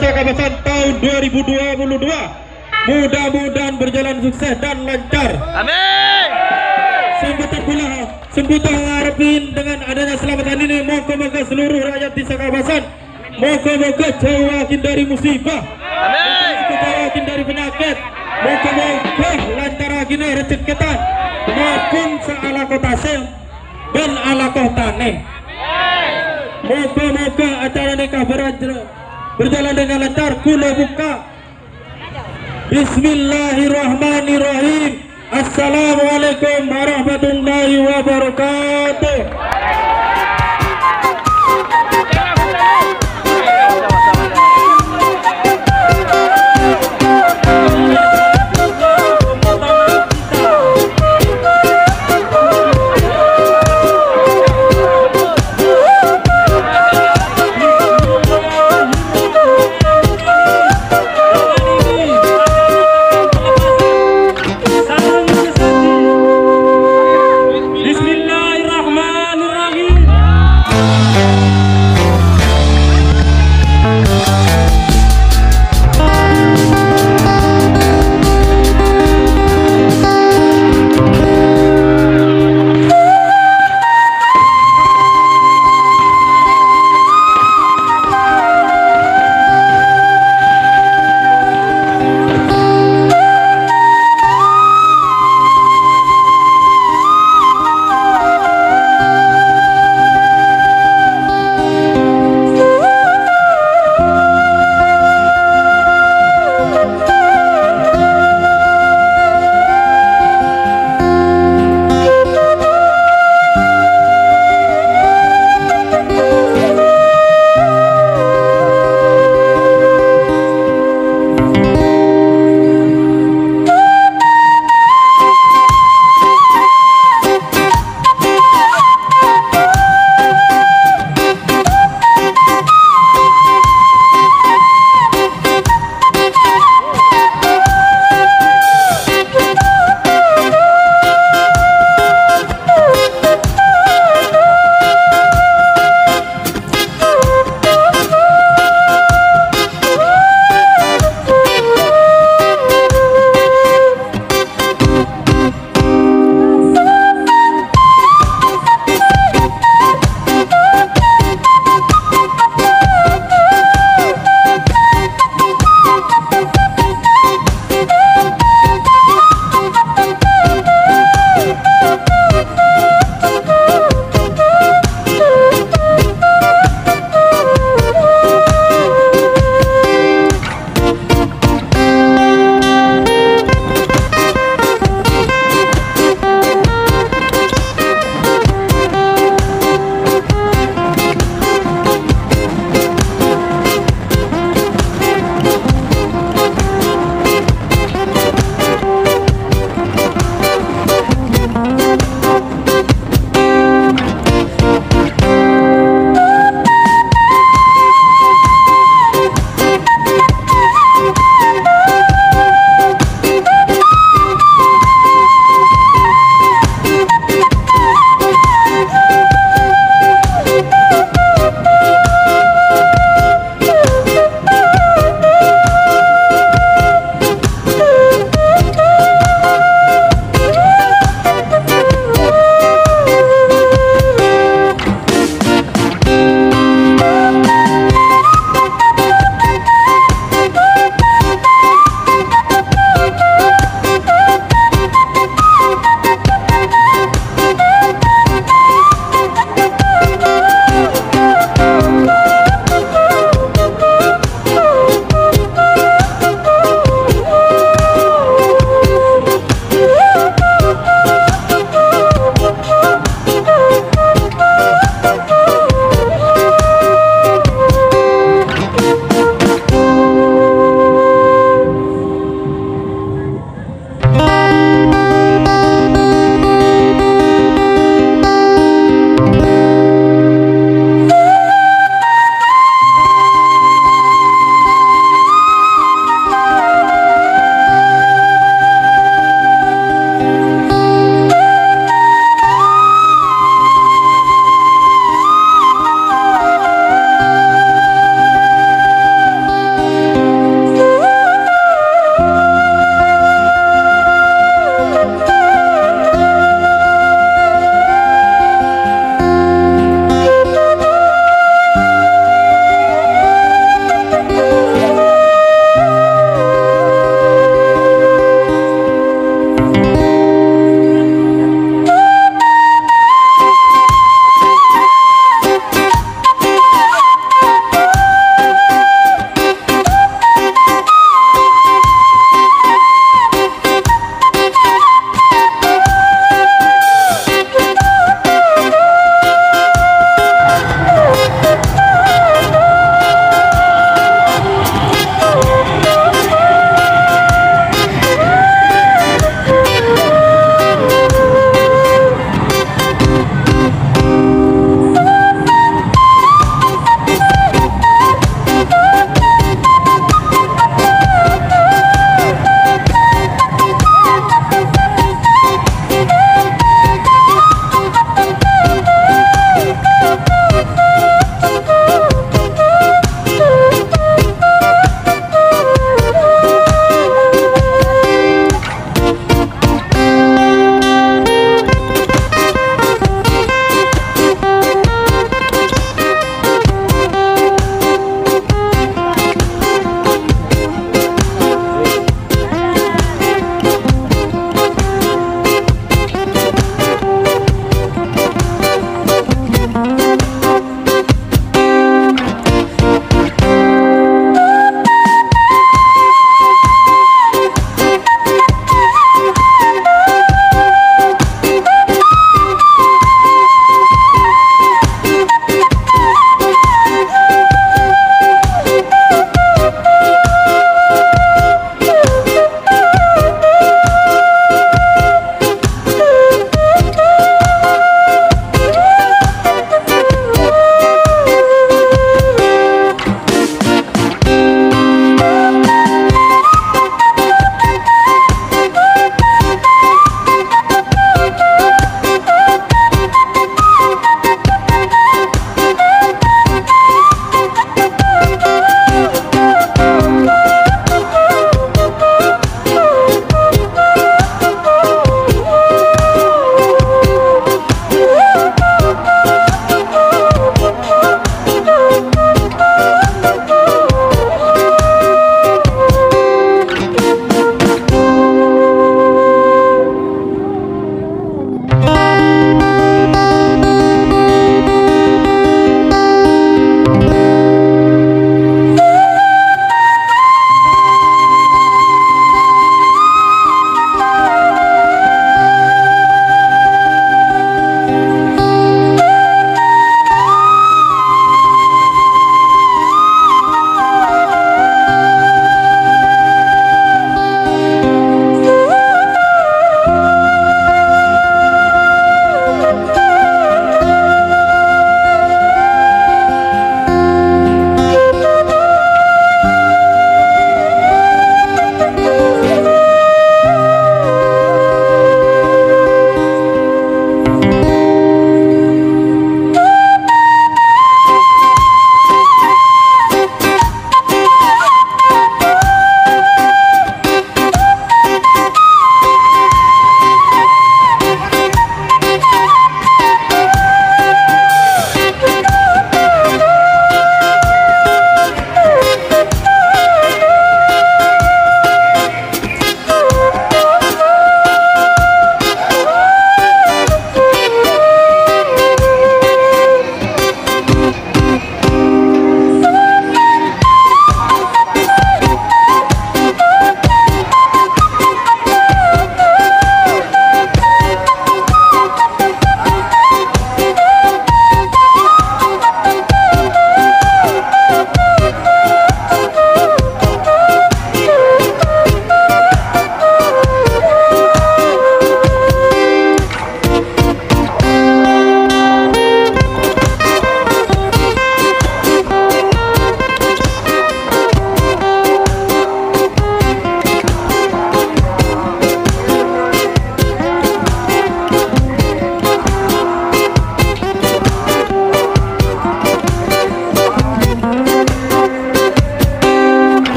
Nusa Kabasan tahun 2022 mudah-mudahan berjalan sukses dan lancar. Amin. Sambutan pula sambutan harapin dengan adanya selamatan ini. Moga-moga seluruh rakyat di Kabasan moga-moga jawakin dari musibah. Amin. Jawakin dari penyakit. Moga-moga lancar agini rezeki kita. Maupun seala kota sel dan ala kota ne moga-moga acara nikah berjalan berjalan dengan lancar kula buka. Bismillahirrahmanirrahim. Assalamualaikum warahmatullahi wabarakatuh